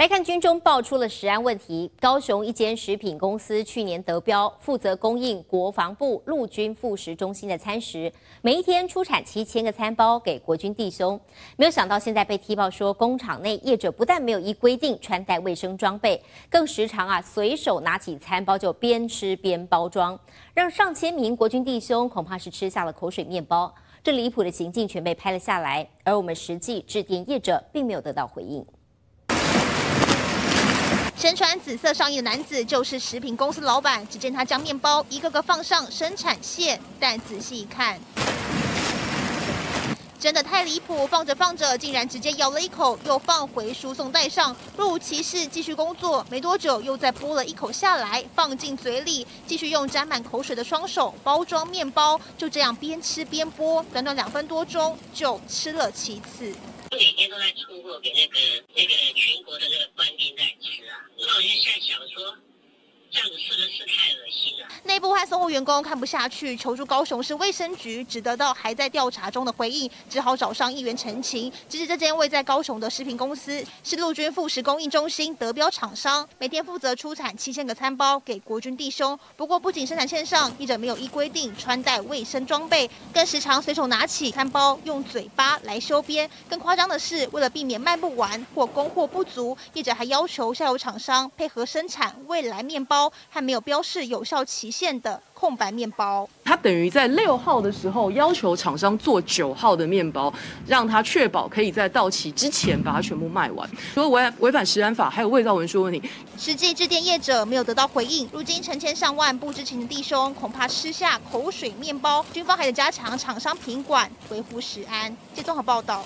来看军中爆出了食安问题，高雄一间食品公司去年得标，负责供应国防部陆军副食中心的餐食，每一天出产七千个餐包给国军弟兄。没有想到现在被踢爆说，工厂内业者不但没有依规定穿戴卫生装备，更时常啊随手拿起餐包就边吃边包装，让上千名国军弟兄恐怕是吃下了口水面包。这离谱的行径全被拍了下来，而我们实际致电业者，并没有得到回应。身穿紫色上衣的男子就是食品公司老板。只见他将面包一个个放上生产线，但仔细一看，真的太离谱！放着放着，竟然直接咬了一口，又放回输送带上，若无其事继续工作。没多久，又再剥了一口下来，放进嘴里，继续用沾满口水的双手包装面包，就这样边吃边剥，短短两分多钟就吃了七次。每天都在出货给那个那个全国的那个，我就在想说。这样子是不是太恶心了？内部和送货员工看不下去，求助高雄市卫生局，只得到还在调查中的回应，只好找上议员澄清。其实这间位在高雄的食品公司是陆军副食供应中心得标厂商，每天负责出产七千个餐包给国军弟兄。不过不仅生产线上业者没有依规定穿戴卫生装备，更时常随手拿起餐包用嘴巴来修边。更夸张的是，为了避免卖不完或供货不足，业者还要求下游厂商配合生产未来面包。还没有标示有效期限的空白面包，他等于在六号的时候要求厂商做九号的面包，让他确保可以在到期之前把它全部卖完。除了违违反食安法，还有伪造文书问题。实际致电业者没有得到回应。如今成千上万不知情的弟兄，恐怕吃下口水面包。军方还得加强厂商品管，维护食安。接综合报道。